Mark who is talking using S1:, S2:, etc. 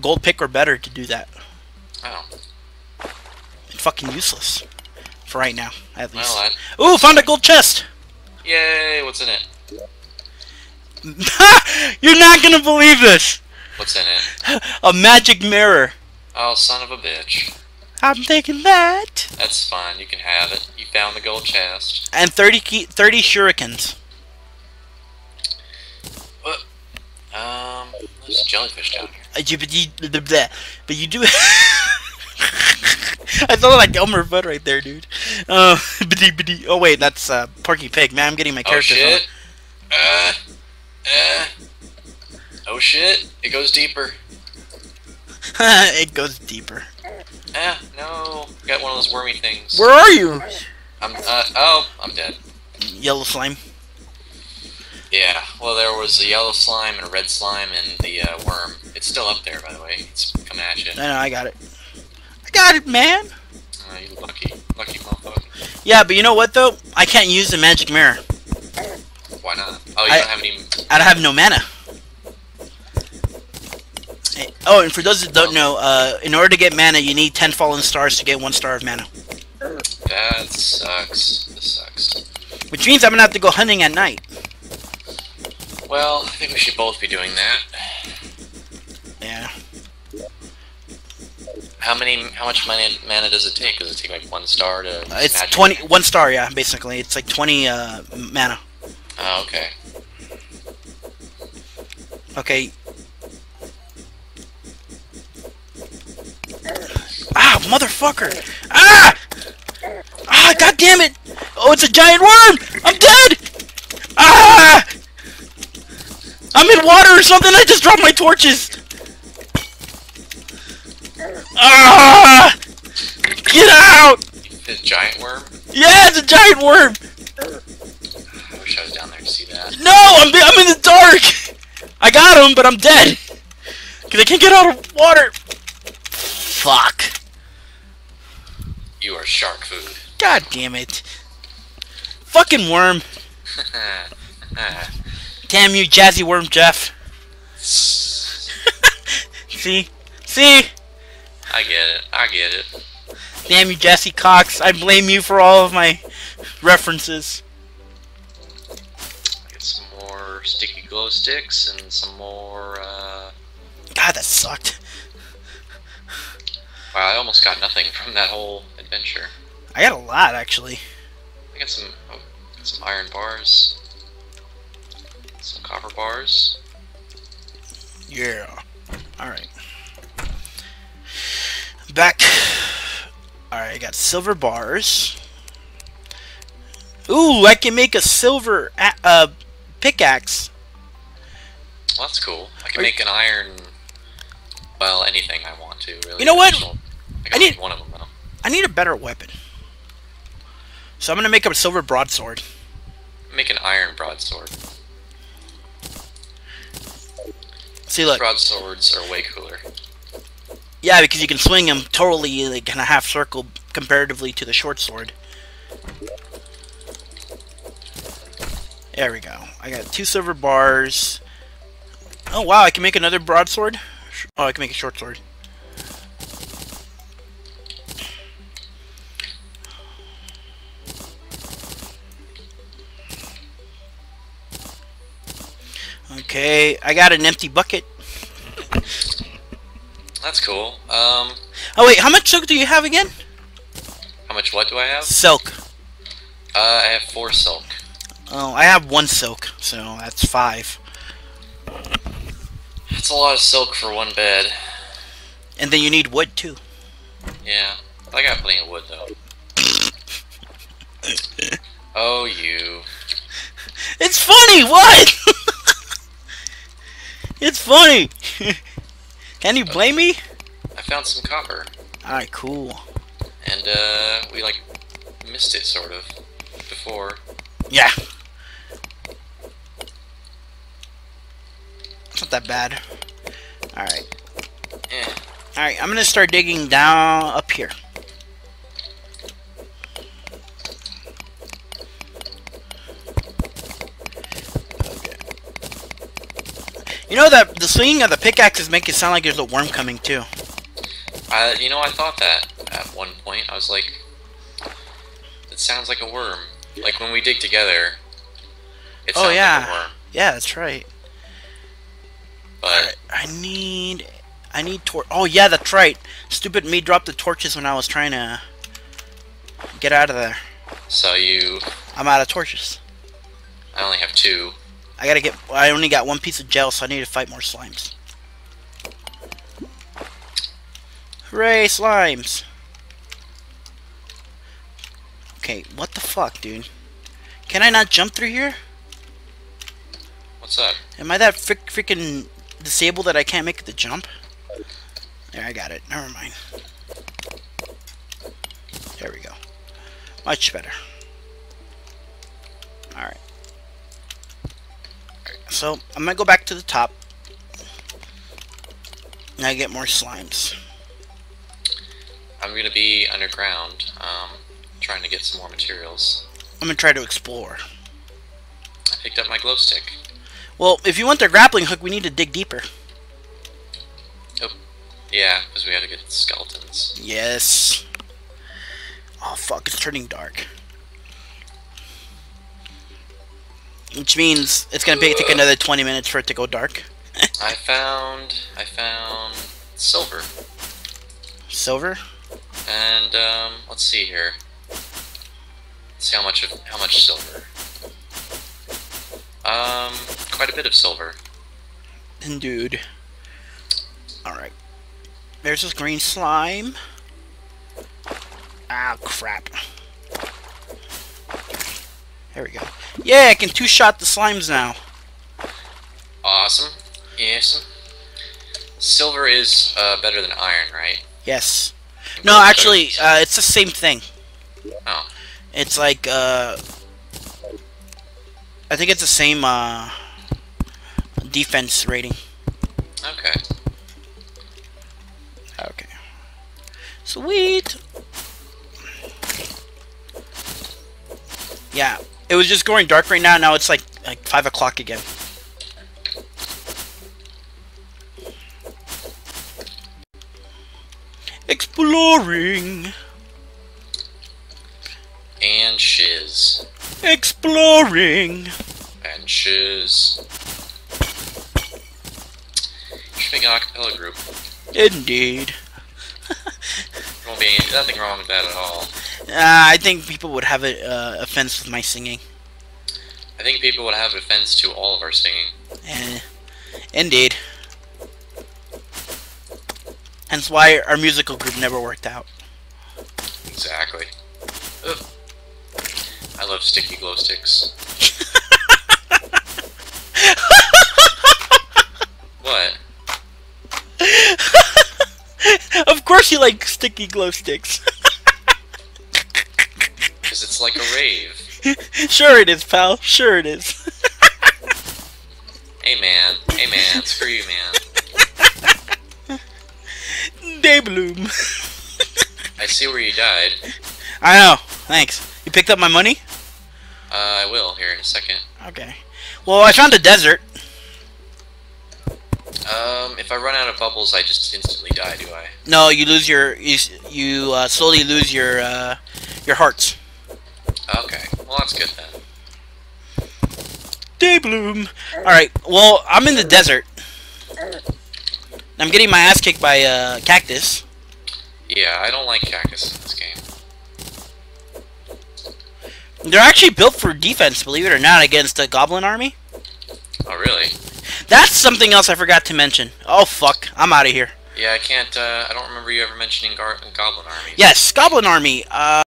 S1: gold pick or better to do that.
S2: Oh.
S1: It's fucking useless. For right now, at least.
S2: Well.
S1: Ooh, found a gold chest!
S2: Yay! What's in it?
S1: You're not gonna believe this!
S2: What's in it?
S1: A magic mirror.
S2: Oh, son of a bitch.
S1: I'm taking that.
S2: That's fine. You can have it. You found the gold chest.
S1: And 30, key, 30 shurikens.
S2: Jellyfish down here.
S1: Uh, you- But you, but you do. I sounded like Elmer Fudd right there, dude. Uh, biddy, biddy. Oh wait, that's uh, Porky Pig. Man, I'm getting my character.
S2: Oh
S1: character.
S2: shit! Uh, uh. Oh shit! It goes deeper.
S1: it goes deeper.
S2: Ah, no. Got one of those wormy things.
S1: Where are you?
S2: I'm, uh, oh, I'm dead.
S1: Yellow slime.
S2: Yeah, well, there was a yellow slime and a red slime and the uh, worm. It's still up there, by the way. It's coming at you.
S1: I know, I got it. I got it, man.
S2: Uh, you lucky, lucky motherfucker.
S1: Yeah, but you know what though? I can't use the magic mirror.
S2: Why not? Oh, you
S1: I-
S2: don't have any.
S1: I don't have no mana. Eh, Oh, and for those that don't know, uh, in order to get mana, you need 10 fallen stars to get one star of mana.
S2: That sucks. This sucks.
S1: Which means I'm gonna have to go hunting at night.
S2: Well, I think we should both be doing that.
S1: Yeah.
S2: How many? How much mana, mana does it take? Does it take like one star to?
S1: Uh, it's? 20, one star, yeah, basically. It's like 20 uh, mana.
S2: Oh, okay.
S1: Okay. Ah, motherfucker! Ah! Ah, god damn it! Oh, it's a giant worm! I'm dead! Ah! I'm in water or something! I just dropped my torches! Ah! Get out!
S2: This giant worm.
S1: Yeah, it's a giant worm!
S2: I wish I was down there to see that.
S1: No, I'm, I'm in the dark! I got him, but I'm dead! Because I can't get out of water! Fuck.
S2: You are shark food.
S1: God damn it. Fucking worm. Damn you, Jazzy Worm Jeff. See? See?
S2: I get it. I get it.
S1: Damn you, Jesse Cox. I blame you for all of my references.
S2: Get some more sticky glow sticks and some more. Uh...
S1: God, that sucked.
S2: Wow, I almost got nothing from that whole adventure.
S1: I got a lot, actually.
S2: I got some, oh, got some iron bars, some copper bars.
S1: Yeah. Alright. Back. Alright, I got silver bars. Ooh, I can make a silver a- uh, pickaxe.
S2: Well, that's cool. I can
S1: Are
S2: make an iron. Well, anything I want to. Really.
S1: You know what?
S2: I,
S1: I need-
S2: one of them though.
S1: I need a better weapon. So I'm gonna make a silver broadsword.
S2: Make an iron broadsword.
S1: See, look.
S2: Broadswords are way cooler.
S1: Yeah, because you can swing them totally like in a half circle comparatively to the short sword. There we go. I got two silver bars. Oh wow, I can make another broadsword. Oh, I can make a short sword. Okay, I got an empty bucket.
S2: That's cool. Um,
S1: Oh wait, how much silk do you have again?
S2: how much what do I have?
S1: Silk.
S2: Uh, I have four silk.
S1: Oh, I have one silk, so that's five.
S2: That's a lot of silk for one bed.
S1: And then you need wood too.
S2: Yeah, I got plenty of wood though. Oh, you.
S1: It's funny. What? it's funny. Can you blame me?
S2: I found some copper,
S1: All right, cool.
S2: and uh, we like missed it sort of before.
S1: Yeah. It's not that bad. All right.
S2: Eh.
S1: All right, I'm gonna start digging down up here. You know that the swinging of the pickaxes make it sound like there's a worm coming too.
S2: I, you know, I thought that at one point. I was like, it sounds like a worm. Like when we dig together, it
S1: Oh,
S2: sounds
S1: yeah.
S2: like a worm.
S1: Yeah, that's right.
S2: But
S1: Alright, I need, I need tor. Oh yeah, that's right. Stupid me dropped the torches when I was trying to get out of there.
S2: so you,
S1: I'm out of torches.
S2: I only have two.
S1: I gotta get. I only got one piece of gel, so I need to fight more slimes. Hooray, slimes! Okay, what the fuck, dude? Can I not jump through here?
S2: What's that?
S1: Am I that frick freaking disabled that I can't make the jump? There, I got it. Never mind. There we go. Much better. Alright. So, I'm gonna go back to the top. And I get more slimes.
S2: I'm gonna be underground, um, trying to get some more materials.
S1: I'm gonna try to explore.
S2: I picked up my glow stick.
S1: Well, if you want the grappling hook, we need to dig deeper.
S2: Oh, Yeah, because we had to get skeletons.
S1: Yes. Oh fuck, it's turning dark. Which means it's gonna be, take another 20 minutes for it to go dark.
S2: I found, I found silver,
S1: Silver?
S2: and um, let's see here. Let's see how much of how much silver. Um, quite a bit of silver.
S1: And dude. Alright. There's this green slime. Ah, crap. There we go. Yeah, I can two-shot the slimes now.
S2: Awesome. Yes. Silver is uh, better than iron, right?
S1: Yes. No, actually, uh, it's the same thing.
S2: Oh.
S1: It's like, uh... I think it's the same, uh... Defense rating.
S2: Okay.
S1: Okay. Sweet! Yeah, it was just going dark right now, now it's like, like 5 o'clock again. Exploring!
S2: And shiz.
S1: Exploring!
S2: And shiz. An acapella group.
S1: Indeed.
S2: There won't be nothing wrong with that at all.
S1: Uh, I think people would have a uh, offense with my singing.
S2: I think people would have offense to all of our singing.
S1: Eh, indeed. Hence why our musical group never worked out.
S2: Exactly. Ugh. I love sticky glow sticks. what?
S1: of course you like sticky glow sticks.
S2: It's like a rave.
S1: sure it is, pal. Sure it is.
S2: Hey man, hey man, screw you man.
S1: Daybloom.
S2: I see where you died.
S1: I know. Thanks. You picked up my money?
S2: Uh, I will here in a second.
S1: Okay. Well, I found a desert.
S2: Um, if I run out of bubbles, I just instantly die, do I?
S1: No, you lose your you you uh, slowly lose your uh, your hearts.
S2: Okay, well that's good then.
S1: Daybloom. All right. Well, I'm in the desert. I'm getting my ass kicked by uh, cactus.
S2: Yeah, I don't like cactus in this game.
S1: They're actually built for defense, believe it or not, against a goblin army.
S2: Oh really?
S1: That's something else I forgot to mention. Oh fuck, I'm out of here.
S2: Yeah, I can't. Uh, I don't remember you ever mentioning Gar- Goblin Army.
S1: Yes, goblin army. Uh,